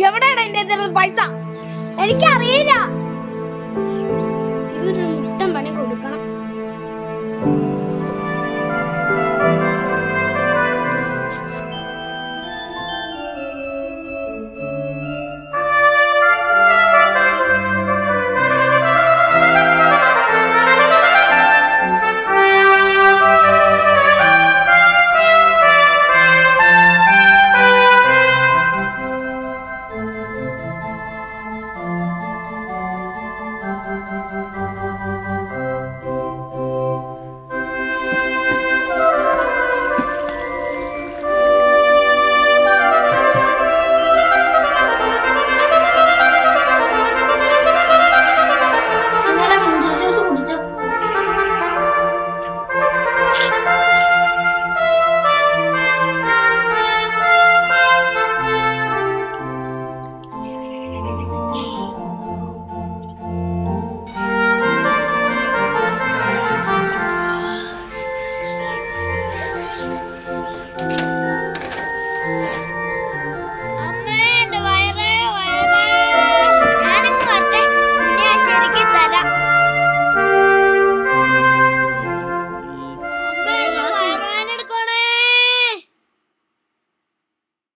എവിടെയാണ് എന്റെ പൈസ? എനിക്കറിയില്ല. ഇവരൊരു മുട്ടം പണി കൊടുക്കണം.